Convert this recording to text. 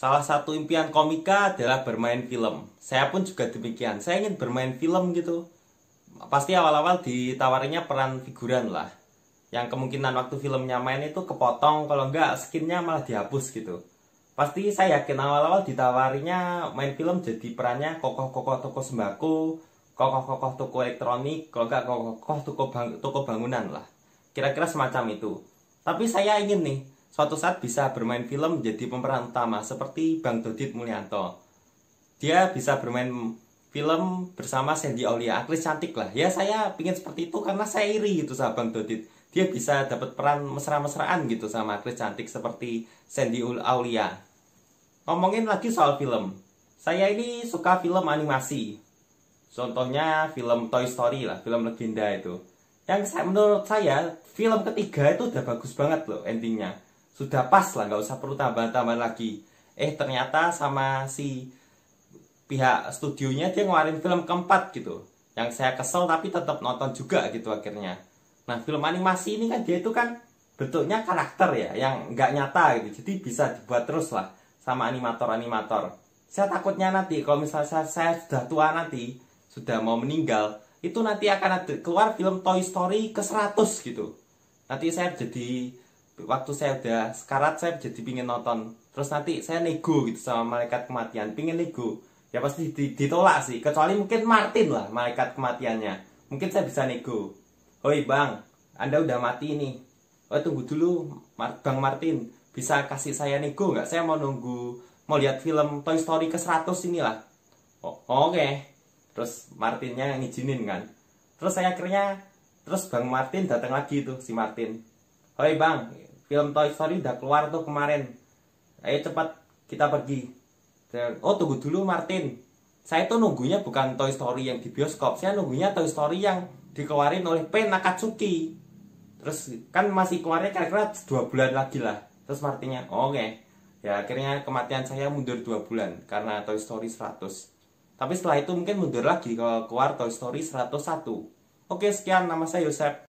Salah satu impian komika adalah bermain film. Saya pun juga demikian. Saya ingin bermain film gitu. Pasti awal-awal ditawarinya peran figuran lah. Yang kemungkinan waktu filmnya main itu kepotong, kalau enggak skinnya malah dihapus gitu. Pasti saya yakin awal-awal ditawarinya main film jadi perannya kokoh-kokoh toko sembako, kokoh-kokoh toko elektronik, kalau enggak kokoh-kokoh toko, toko bangunan lah. Kira-kira semacam itu. Tapi saya ingin nih, suatu saat bisa bermain film menjadi pemeran utama seperti Bang Dodit Mulyanto. Dia bisa bermain film bersama Sandy Aulia, aktris cantik lah. Ya saya pingin seperti itu karena saya iri gitu sama Bang Dodit. Dia bisa dapat peran mesra-mesraan gitu sama aktris cantik seperti Sandy Aulia. Ngomongin lagi soal film. Saya ini suka film animasi. Contohnya film Toy Story lah, film legenda itu. Yang saya, menurut saya film ketiga itu udah bagus banget loh endingnya sudah pas lah nggak usah perlu tambahan-tambahan lagi. Eh ternyata sama si pihak studionya dia ngeluarin film keempat gitu. Yang saya kesel tapi tetap nonton juga gitu akhirnya. Nah film animasi ini kan dia itu kan bentuknya karakter ya yang nggak nyata gitu. Jadi bisa dibuat terus lah sama animator-animator. Saya takutnya nanti kalau misalnya saya, sudah tua nanti sudah mau meninggal itu nanti akan keluar film Toy Story ke 100 gitu. Nanti saya jadi waktu saya udah sekarat saya jadi pingin nonton. Terus nanti saya nego gitu sama malaikat kematian. Pingin nego. Ya pasti ditolak sih. Kecuali mungkin Martin lah malaikat kematiannya. Mungkin saya bisa nego. Hoi bang anda udah mati nih. Oh tunggu dulu bang Martin. Bisa kasih saya nego nggak? Saya mau nunggu mau lihat film Toy Story ke 100 inilah. Oh, oke. Okay. terus Martinnya ngizinin kan. Terus saya akhirnya terus bang Martin datang lagi tuh si Martin. Hoi bang film Toy Story udah keluar tuh kemarin. Ayo cepat kita pergi. Oh tunggu dulu Martin. Saya tuh nunggunya bukan Toy Story yang di bioskop saya nunggunya Toy Story yang dikeluarin oleh Pen Nakatsuki. Terus kan masih keluarnya kira-kira dua bulan lagi lah. Terus Martinnya oh, oke. Okay. ya akhirnya kematian saya mundur dua bulan karena Toy Story 100 tapi setelah itu mungkin mundur lagi kalau keluar Toy Story 101 oke sekian nama saya Yosep